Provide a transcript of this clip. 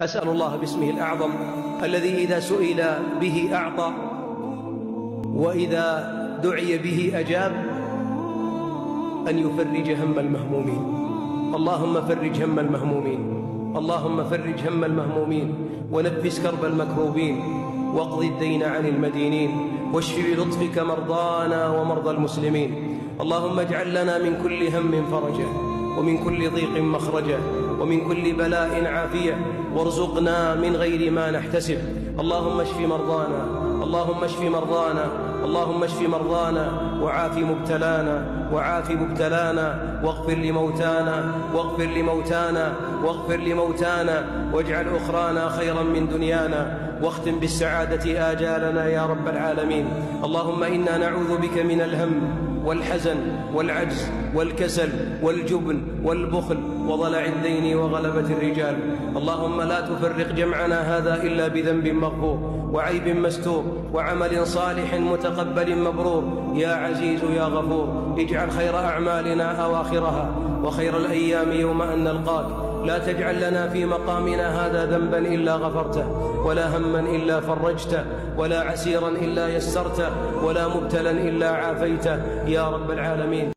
أسأل الله باسمه الأعظم الذي إذا سئل به أعطى وإذا دعي به أجاب أن يفرج هم المهمومين. اللهم فرج هم المهمومين. اللهم فرج هم المهمومين. ونفس كرب المكروبين. واقض الدين عن المدينين. واشف بلطفك مرضانا ومرضى المسلمين. اللهم اجعل لنا من كل هم فرجا ومن كل ضيق مخرجا ومن كل بلاء عافيه. وارزقنا من غير ما نحتسب. اللهم اشف مرضانا اللهم اشف مرضانا اللهم اشف مرضانا. وعاف مبتلانا وعاف مبتلانا. واغفر لموتانا واغفر لموتانا واغفر لموتانا. واجعل أخرانا خيرا من دنيانا. واختم بالسعادة آجالنا يا رب العالمين. اللهم إنا نعوذ بك من الهم والحزن والعجز والكسل والجبن والبخل وضلع الدين وغلبة الرجال. اللهم لا تفرق جمعنا هذا إلا بذنب مغفور وعيب مستور وعمل صالح متقبل مبرور. يا عزيز يا غفور اجعل خير أعمالنا أواخرها وخير الأيام يوم أن نلقاك. لا تجعل لنا في مقامنا هذا ذنبا إلا غفرته ولا هما إلا فرجته ولا عسيرا إلا يسرته ولا مبتلا إلا عافيته. يا رب العالمين.